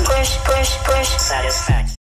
push, push, push, satisfaction.